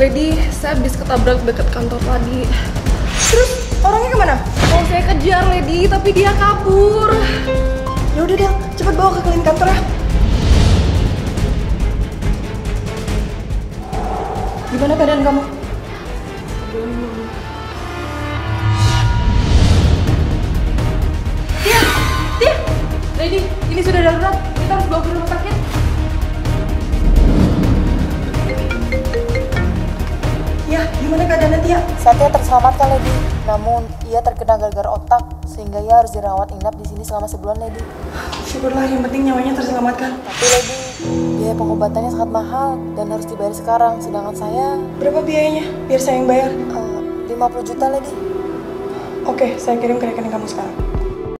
Lady, saya habis ketabrak dekat kantor tadi. Terus orangnya ke mana? Mau saya kejar Lady, tapi dia kabur. Ya udah Del, cepet bawa ke klinik kantor ya. Gimana keadaan kamu? Tia, Tia, Lady, ini sudah darurat. Kita harus bawa ke rumah sakit. Tia? Satya terselamatkan Lady, namun ia terkena gagal otak sehingga ia harus dirawat inap di sini selama sebulan Lady. Syukurlah yang penting nyawanya terselamatkan. Tapi Lady, biaya pengobatannya sangat mahal dan harus dibayar sekarang. Sedangkan saya Berapa biayanya? Biar saya yang bayar. eh, 50 juta Lady. Oke, saya kirim ke rekening kamu sekarang.